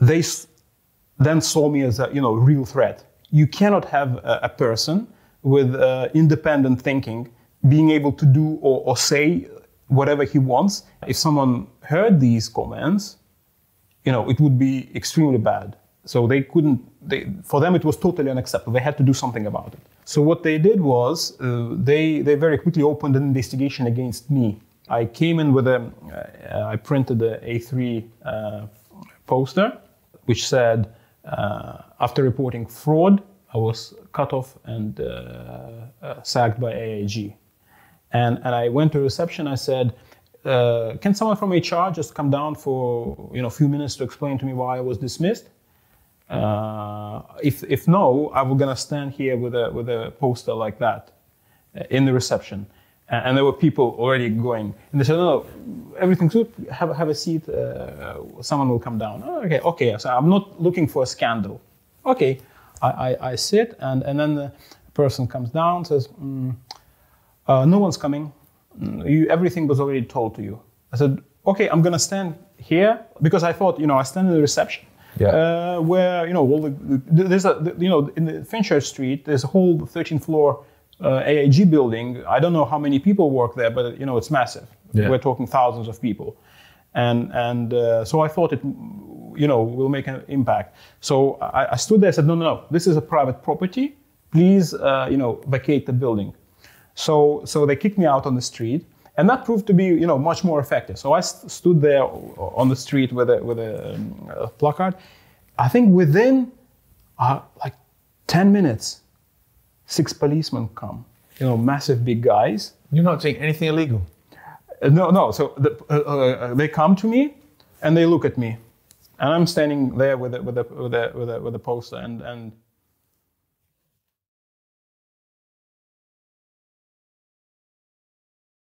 They then saw me as a you know real threat. You cannot have a, a person with uh, independent thinking being able to do or, or say whatever he wants. If someone heard these comments, you know, it would be extremely bad. So they couldn't. They, for them, it was totally unacceptable. They had to do something about it. So what they did was uh, they they very quickly opened an investigation against me. I came in with a. Uh, I printed a A3 uh, poster, which said, uh, after reporting fraud, I was cut off and uh, uh, sacked by AIG. And, and I went to reception. I said, uh, "Can someone from HR just come down for you know a few minutes to explain to me why I was dismissed?" Uh, if if no, I was gonna stand here with a with a poster like that in the reception. And, there were people already going, and they said, "No, no everything's good. Have have a seat. Uh, someone will come down." Oh, okay, okay. So I'm not looking for a scandal. Okay, I, I, I sit, and and then the person comes down, says. Mm, uh, no one's coming. Mm, You, everything was already told to you. I said, okay, I'm gonna stand here because I thought, you know, I stand in the reception. Yeah. Uh, where you know, all the, the, there's a, the, you know, in the Fenchurch Street, there's a whole 13th floor uh, AIG building. I don't know how many people work there, but you know, it's massive. Yeah. We're talking thousands of people, and and uh, so I thought it, you know, will make an impact. So I, I stood there and said, no, no, no, this is a private property. Please, uh, you know, vacate the building. So, so they kicked me out on the street, and that proved to be, you know, much more effective. So I st- stood there on the street with a with a, um, a placard. I think within uh, like ten minutes, six policemen come. You know, massive big guys. You're not doing anything illegal. Uh, no, no. So the, uh, uh, they come to me, and they look at me, and I'm standing there with a, with a, with a, with a, with a poster, and and